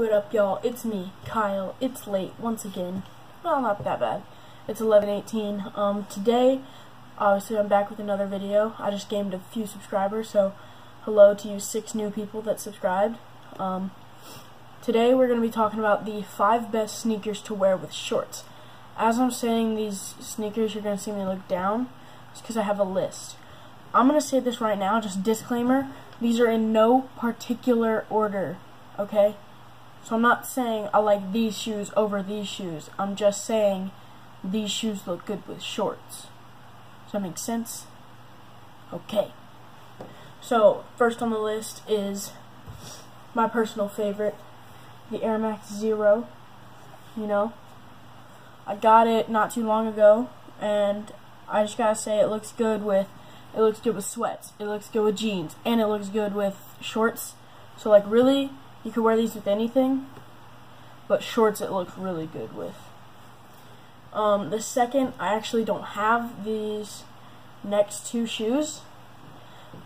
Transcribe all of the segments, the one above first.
what up, y'all? It's me, Kyle. It's late once again. Well, not that bad. It's 11:18. Um, today, obviously, I'm back with another video. I just gained a few subscribers, so hello to you six new people that subscribed. Um, today, we're going to be talking about the five best sneakers to wear with shorts. As I'm saying these sneakers, you're going to see me look down. It's because I have a list. I'm going to say this right now, just disclaimer. These are in no particular order okay? So I'm not saying I like these shoes over these shoes. I'm just saying these shoes look good with shorts. Does that make sense? Okay. So, first on the list is my personal favorite, the Air Max Zero. You know, I got it not too long ago, and I just gotta say it looks good with, it looks good with sweats, it looks good with jeans, and it looks good with shorts. So like really, you could wear these with anything, but shorts it looks really good with. Um, the second, I actually don't have these next two shoes.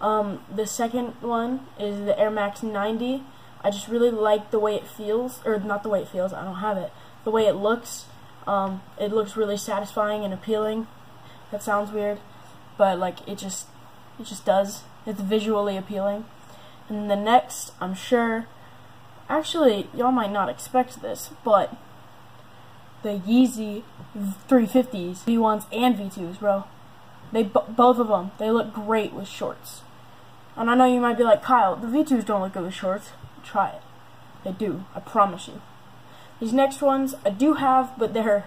Um, the second one is the Air Max 90. I just really like the way it feels, or not the way it feels, I don't have it. The way it looks, um, it looks really satisfying and appealing. That sounds weird, but like it just, it just does. It's visually appealing. And the next, I'm sure, Actually, y'all might not expect this, but the Yeezy 350s, V1s and V2s, bro. They both of them, they look great with shorts. And I know you might be like, Kyle, the V2s don't look good with shorts. Try it. They do, I promise you. These next ones, I do have, but they're,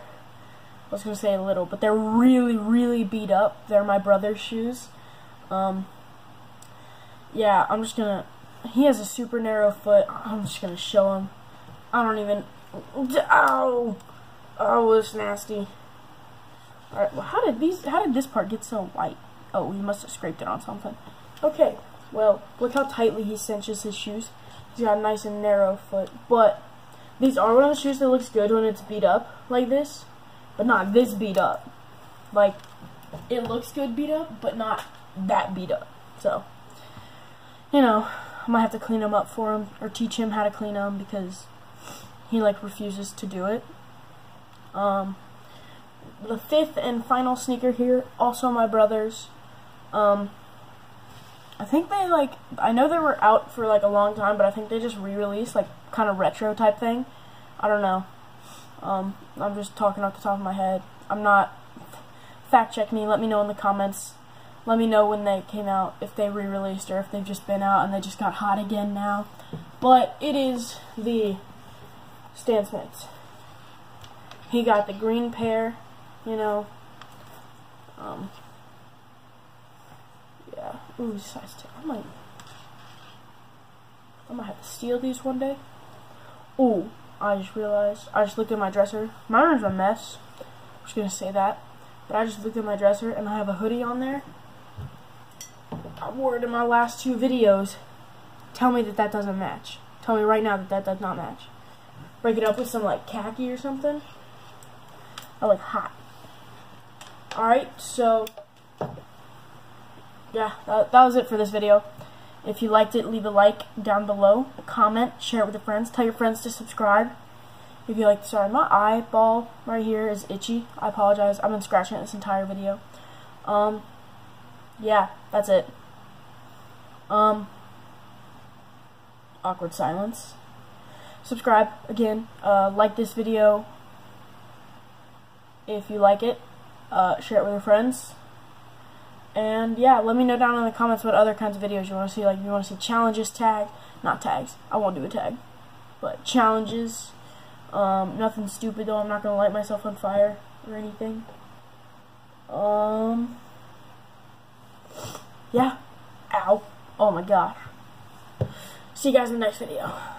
I was to say a little, but they're really, really beat up. They're my brother's shoes. Um, yeah, I'm just to he has a super narrow foot. I'm just gonna show him. I don't even. Ow! Oh, it's nasty. Alright, well, how did these? How did this part get so white? Oh, he must have scraped it on something. Okay, well, look how tightly he cinches his shoes. He's got a nice and narrow foot. But these are one of the shoes that looks good when it's beat up like this, but not this beat up. Like, it looks good beat up, but not that beat up. So, you know, I might have to clean them up for him or teach him how to clean them because he like refuses to do it. Um, the fifth and final sneaker here, also my brother's. Um, I think they like, I know they were out for like a long time, but I think they just re-released like kind of retro type thing. I don't know. Um, I'm just talking off the top of my head. I'm not, fact check me, let me know in the comments let me know when they came out, if they re-released or if they've just been out and they just got hot again now. But it is the Stan Smiths. He got the green pair, you know. Um, yeah. Ooh, size 10. I might, I might have to steal these one day. Ooh, I just realized. I just looked at my dresser. My room's a mess. I'm just gonna say that. But I just looked at my dresser and I have a hoodie on there I wore it in my last two videos. Tell me that that doesn't match. Tell me right now that that does not match. Break it up with some like khaki or something. I look hot. Alright, so yeah, that, that was it for this video. If you liked it, leave a like down below, comment, share it with your friends, tell your friends to subscribe. If you like, sorry, my eyeball right here is itchy. I apologize. I've been scratching it this entire video. Um, yeah, that's it. Um, awkward silence. Subscribe again. Uh, like this video if you like it. Uh, share it with your friends. And yeah, let me know down in the comments what other kinds of videos you want to see. Like, you want to see challenges, tag, not tags. I won't do a tag, but challenges. Um, nothing stupid though. I'm not gonna light myself on fire or anything. Um, yeah. Oh my gosh. See you guys in the next video.